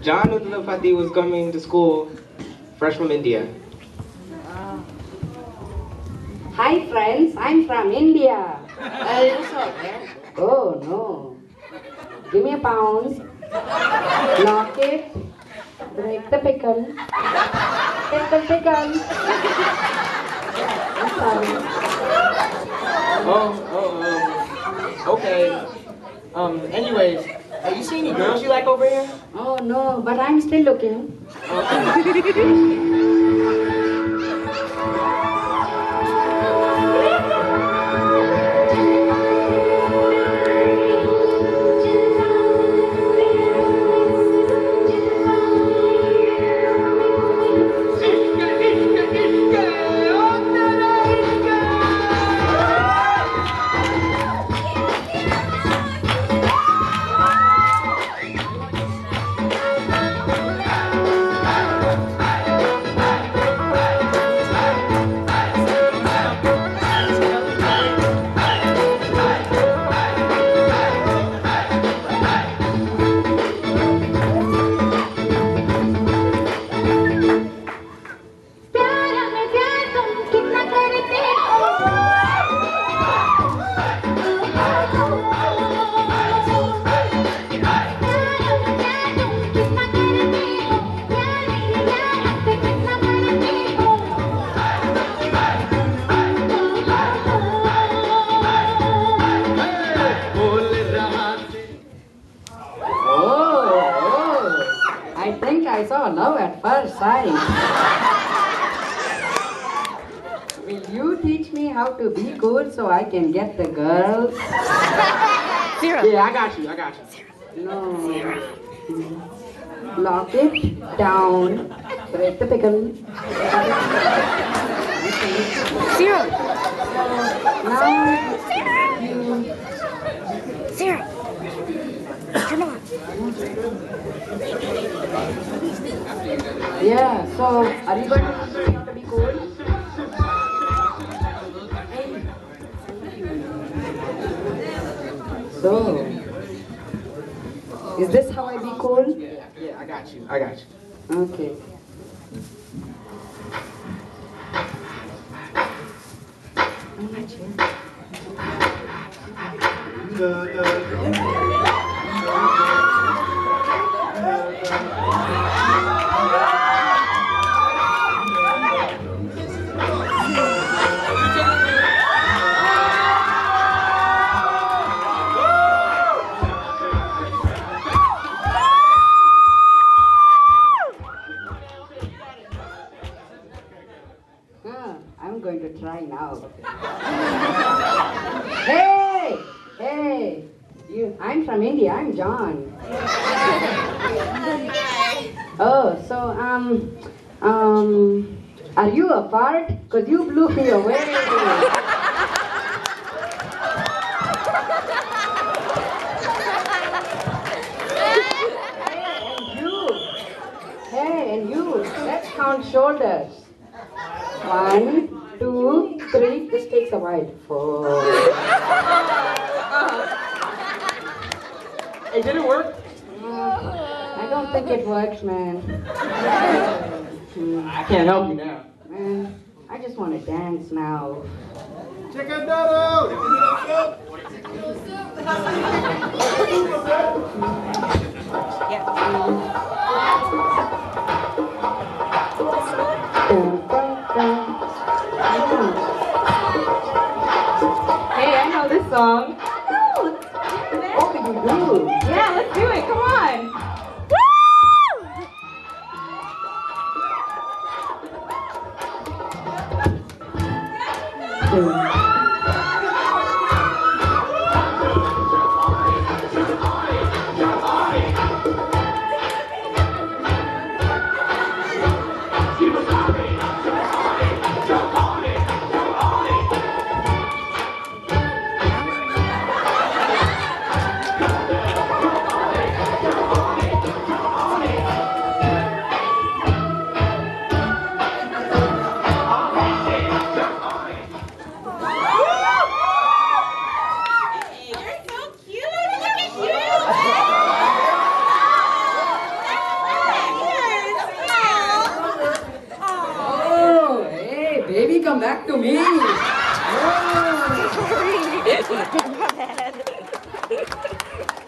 John Uttalapati was coming to school, fresh from India. Hi friends, I'm from India. Oh no. Give me a pound. Knock it. Break the pickle. Pickle, pickle. I'm sorry. Oh, oh, um, okay. Um, anyways, have you seen any girls you like over here? Oh no, but I'm still looking. love at first sight. Will you teach me how to be cool so I can get the girls? Zero. Yeah, I got you, I got you. Zero. No. Lock it down. Break the pickle. Zero. Now you Zero. Come on. Yeah, so are you going to teach how to be cool? So, is this how I be cool? Yeah, yeah, I got you, I got you. Okay. Huh, Try now. hey, hey, you. I'm from India. I'm John. Oh, so um, um, are you a fart? Cause you blew me away. and you. Hey, and you. Let's count shoulders. One, two, three. This takes a while. Four. Hey, did it work? I don't think it works, man. I can't help you now. Man, I just want to dance now. Check out Hey, I know this song. Oh, yeah, let's do it. Come on. Woo! baby, come back to me. Oh.